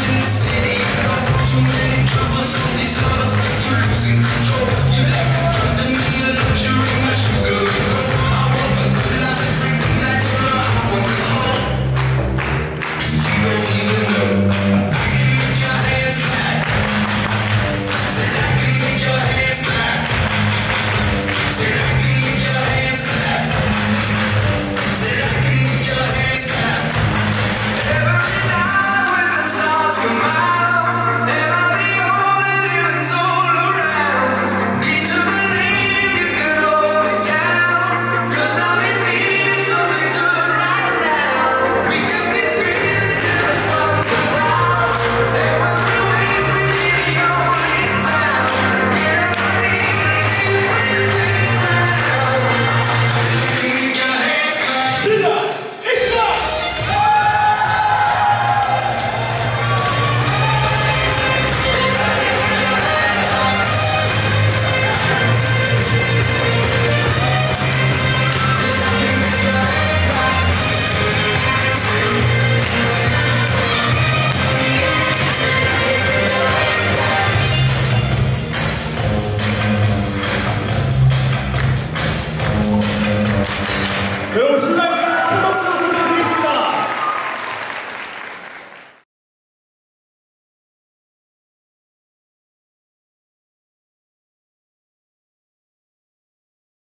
be 여러분 신나게